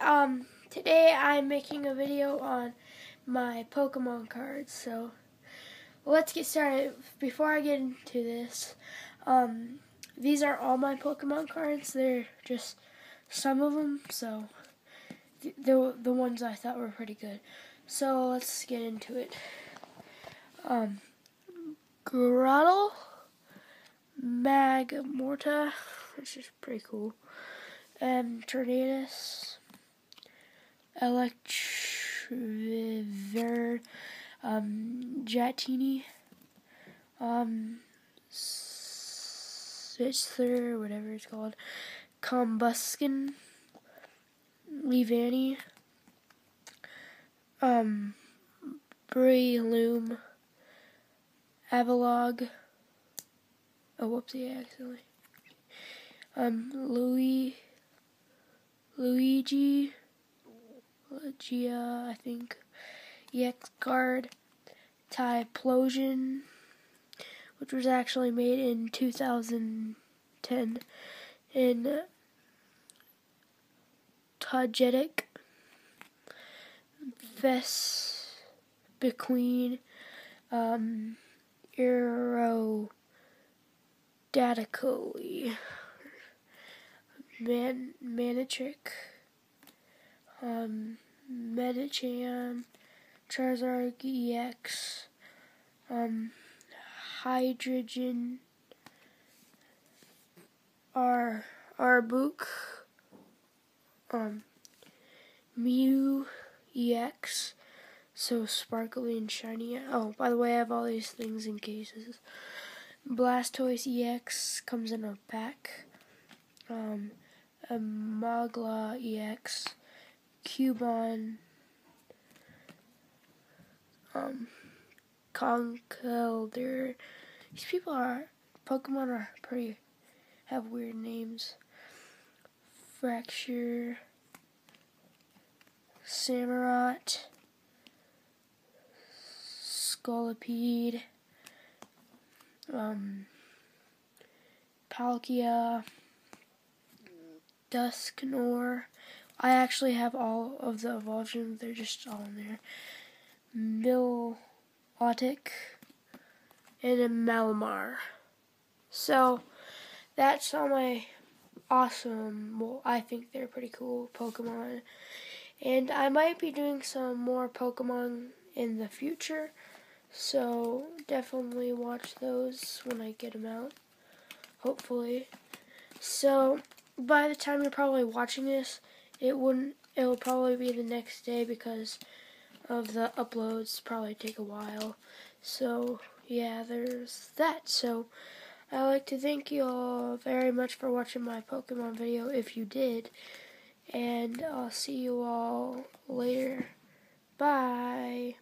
um, today I'm making a video on my Pokemon cards, so let's get started. Before I get into this, um, these are all my Pokemon cards. They're just some of them, so the the ones I thought were pretty good. So let's get into it. Um, Grottle, Magmortar, which is pretty cool. and Tornadus, Electriver, um, Jatini, um, whatever it's called, Combusken, Leavanny, um, Avalugg, oh whoopsie, actually, um, Louis, Luigi, Gia, I think, EX card, Typhlosion, which was actually made in 2010, in Togetic, Vespiquen, um, Aerodactyly, Man, Manectric, um, Medicham, Charizard EX, um, Hydreigon, our Arbok, um, Mew EX, so sparkly and shiny. Oh, by the way, I have all these things in cases. Blastoise EX comes in a pack. Um, a Magla EX, Cubone, um, Conkeldurr. These people are Pokemon are pretty have weird names. Fraxure, Samurott, Scolipede, um, Palkia. Dusknoir. I actually have all of the evolutions. They're just all in there. Milotic and a Malamar. So that's all my awesome, well, I think they're pretty cool Pokemon. And I might be doing some more Pokemon in the future. So definitely watch those when I get them out. Hopefully. So by the time you're probably watching this, it wouldn't. It will probably be the next day because of the uploads. Probably take a while. So yeah, there's that. So I like to thank you all very much for watching my Pokemon video. If you did, and I'll see you all later. Bye.